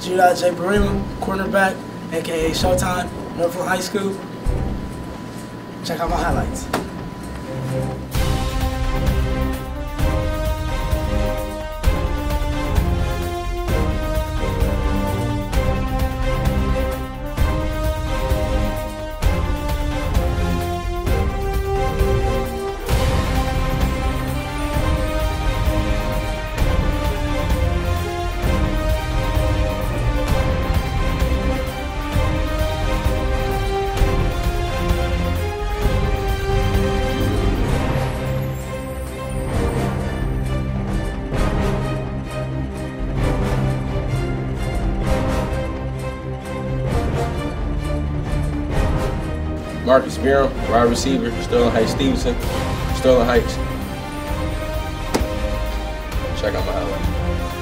Jude Adjei-Barimah, cornerback, aka Showtime, Northland High School. Check out my highlights. Marcus Miram, wide receiver, Sterling Heights Stevenson, Sterling Heights. Check out my highlight.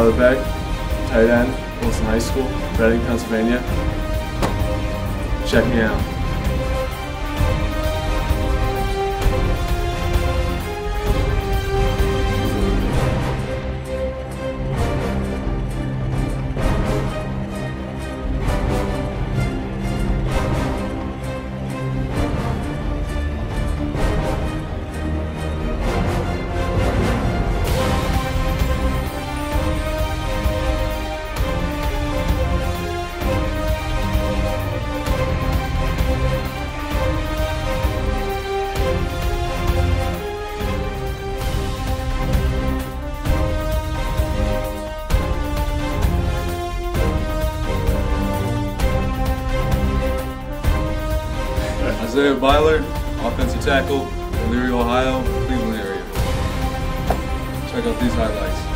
Tyler Beck, tight end, Wilson High School, Reading, Pennsylvania. Check me out. Isaiah Byler, offensive tackle, Elyria, Ohio, Cleveland area. Check out these highlights.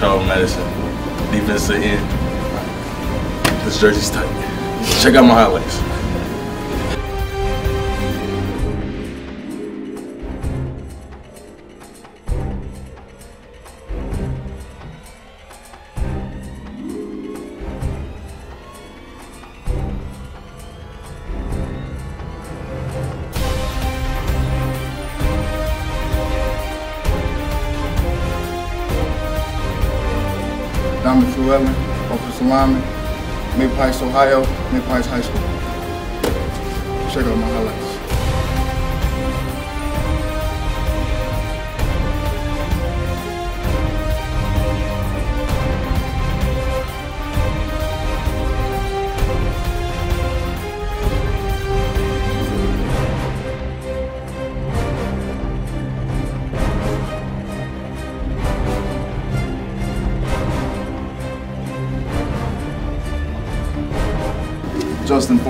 Charles Madison, defensive end. This jersey's tight. Check out my highlights. Llewellyn, offensive lineman, Maple Heights, Ohio, Maple Heights High School. Check out my highlights.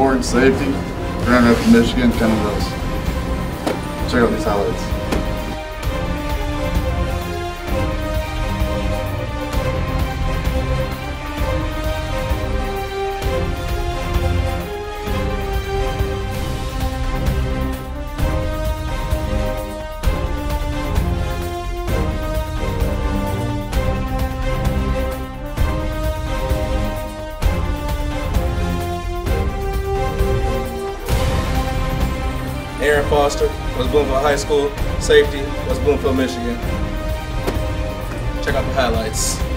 Ford, safety, Grand Rapids, Michigan, Kenny Rose. Check out these highlights. Aaron Foster, West Bloomfield High School, safety, West Bloomfield, Michigan. Check out the highlights.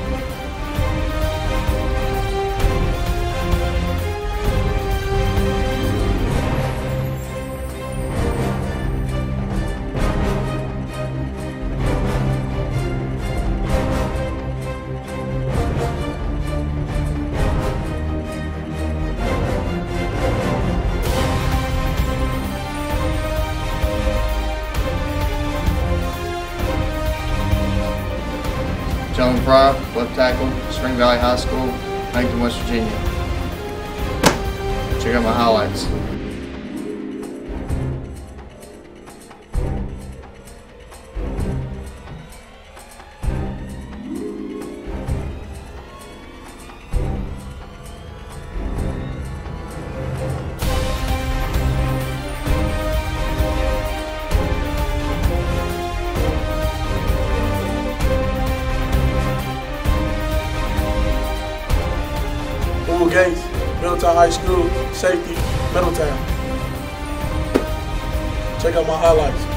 Kellen Fry, left tackle, Spring Valley High School, Huntington, West Virginia. Check out my highlights. Gates, Middletown High School, safety, Middletown. Check out my highlights.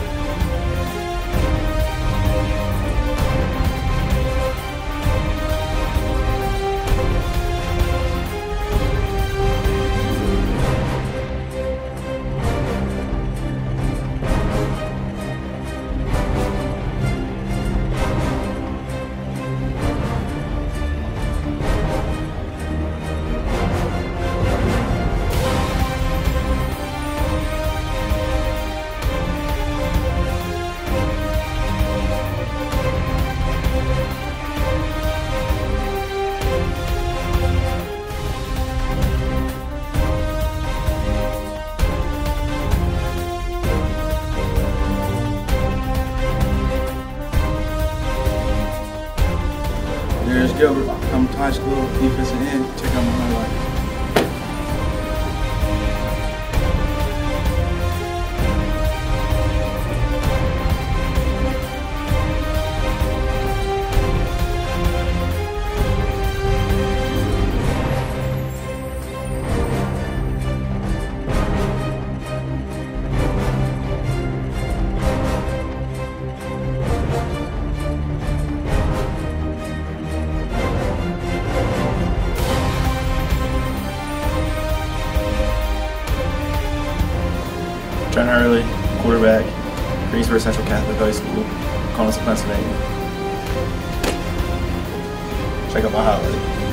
Darius Gilbert, Hamilton High School, defensive end. Check out my Trent Hurley, quarterback, Greensburg Central Catholic High School, Connellsville, Pennsylvania. Check out my highlight.